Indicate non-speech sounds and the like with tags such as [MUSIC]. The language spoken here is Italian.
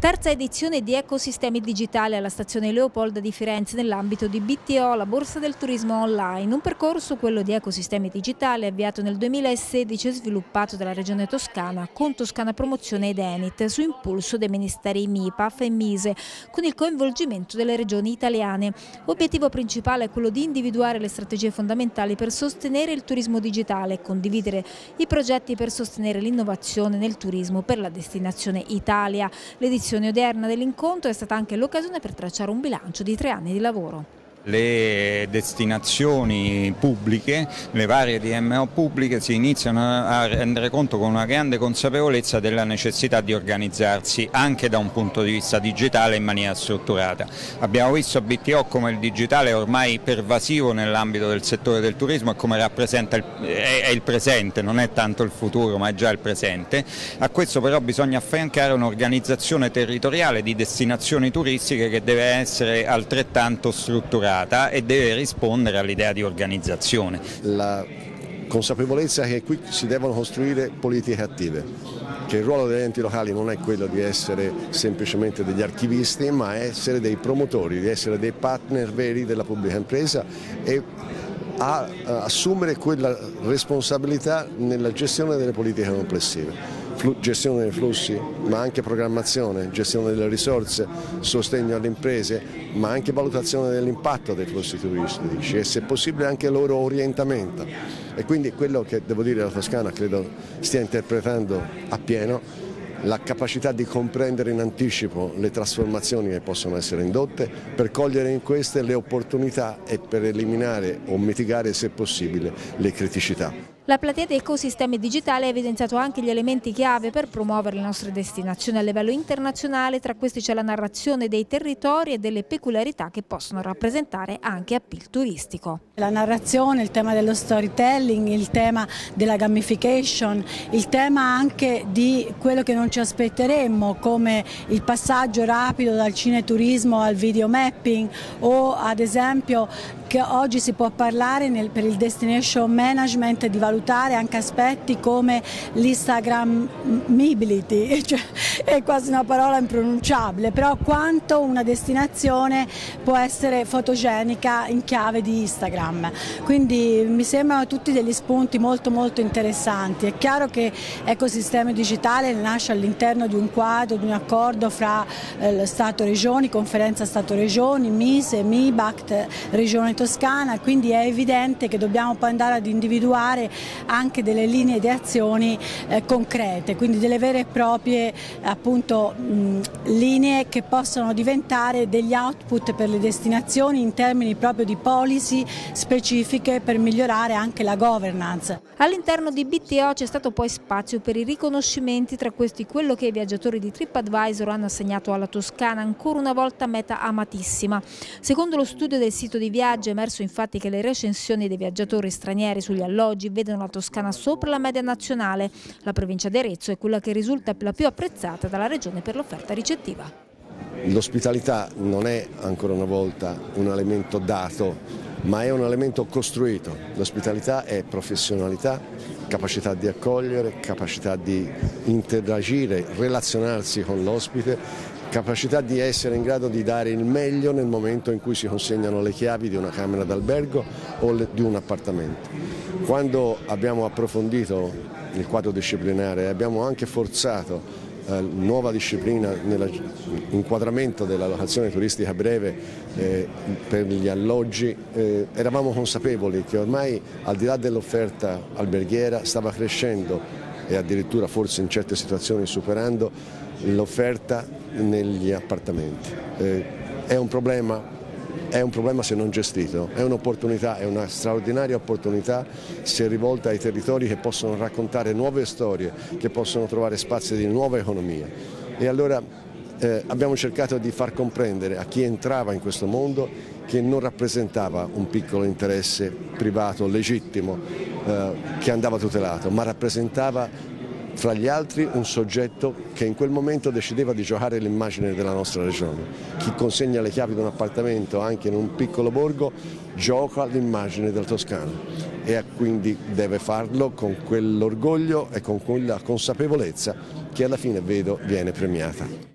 Terza edizione di Ecosistemi Digitali alla stazione Leopolda di Firenze nell'ambito di BTO, la Borsa del Turismo Online. Un percorso, quello di Ecosistemi Digitali, avviato nel 2016 e sviluppato dalla Regione Toscana con Toscana Promozione ed Enit su impulso dei ministeri MIPAF e MISE con il coinvolgimento delle regioni italiane. L'obiettivo principale è quello di individuare le strategie fondamentali per sostenere il turismo digitale e condividere i progetti per sostenere l'innovazione nel turismo per la destinazione Italia. L'edizione L'edizione odierna dell'incontro è stata anche l'occasione per tracciare un bilancio di tre anni di lavoro le destinazioni pubbliche, le varie DMO pubbliche si iniziano a rendere conto con una grande consapevolezza della necessità di organizzarsi anche da un punto di vista digitale in maniera strutturata. Abbiamo visto a BTO come il digitale è ormai pervasivo nell'ambito del settore del turismo e come rappresenta il, è, il presente, non è tanto il futuro ma è già il presente. A questo però bisogna affiancare un'organizzazione territoriale di destinazioni turistiche che deve essere altrettanto strutturata strutturata e deve rispondere all'idea di organizzazione. La consapevolezza che qui si devono costruire politiche attive, che il ruolo degli enti locali non è quello di essere semplicemente degli archivisti, ma essere dei promotori, di essere dei partner veri della pubblica impresa e a assumere quella responsabilità nella gestione delle politiche complessive gestione dei flussi, ma anche programmazione, gestione delle risorse, sostegno alle imprese, ma anche valutazione dell'impatto dei flussi turistici e se possibile anche il loro orientamento. E quindi quello che devo dire la Toscana credo stia interpretando appieno la capacità di comprendere in anticipo le trasformazioni che possono essere indotte per cogliere in queste le opportunità e per eliminare o mitigare se possibile le criticità. La platea di ecosistemi digitali ha evidenziato anche gli elementi chiave per promuovere le nostre destinazioni a livello internazionale, tra questi c'è la narrazione dei territori e delle peculiarità che possono rappresentare anche appeal turistico. La narrazione, il tema dello storytelling, il tema della gamification, il tema anche di quello che non ci aspetteremmo come il passaggio rapido dal cineturismo al videomapping o ad esempio che oggi si può parlare nel, per il destination management di valutare anche aspetti come l'Instagrammability, [LAUGHS] cioè è quasi una parola impronunciabile, però quanto una destinazione può essere fotogenica in chiave di Instagram. Quindi mi sembrano tutti degli spunti molto molto interessanti. È chiaro che Ecosistema Digitale nasce all'interno di un quadro, di un accordo fra eh, Stato-Regioni, Conferenza Stato-Regioni, MISE, MIBACT, Regione Toscana, quindi è evidente che dobbiamo poi andare ad individuare anche delle linee di azioni eh, concrete, quindi delle vere e proprie appunto, mh, linee che possono diventare degli output per le destinazioni in termini proprio di policy specifiche per migliorare anche la governance. All'interno di BTO c'è stato poi spazio per i riconoscimenti, tra questi quello che i viaggiatori di TripAdvisor hanno assegnato alla Toscana, ancora una volta meta amatissima. Secondo lo studio del sito di viaggio è emerso infatti che le recensioni dei viaggiatori stranieri sugli alloggi vedono la Toscana sopra la media nazionale. La provincia di Arezzo è quella che risulta la più apprezzata dalla regione per l'offerta ricettiva. L'ospitalità non è ancora una volta un elemento dato ma è un elemento costruito. L'ospitalità è professionalità, capacità di accogliere, capacità di interagire, relazionarsi con l'ospite capacità di essere in grado di dare il meglio nel momento in cui si consegnano le chiavi di una camera d'albergo o di un appartamento. Quando abbiamo approfondito il quadro disciplinare abbiamo anche forzato eh, nuova disciplina nell'inquadramento della locazione turistica breve eh, per gli alloggi, eh, eravamo consapevoli che ormai al di là dell'offerta alberghiera stava crescendo e addirittura forse in certe situazioni superando l'offerta negli appartamenti. Eh, è un problema è un problema se non gestito, è un'opportunità, è una straordinaria opportunità se rivolta ai territori che possono raccontare nuove storie, che possono trovare spazi di nuova economia. E allora eh, abbiamo cercato di far comprendere a chi entrava in questo mondo che non rappresentava un piccolo interesse privato, legittimo, eh, che andava tutelato, ma rappresentava fra gli altri un soggetto che in quel momento decideva di giocare l'immagine della nostra regione. Chi consegna le chiavi di un appartamento anche in un piccolo borgo gioca l'immagine del Toscano e quindi deve farlo con quell'orgoglio e con quella consapevolezza che alla fine vedo viene premiata.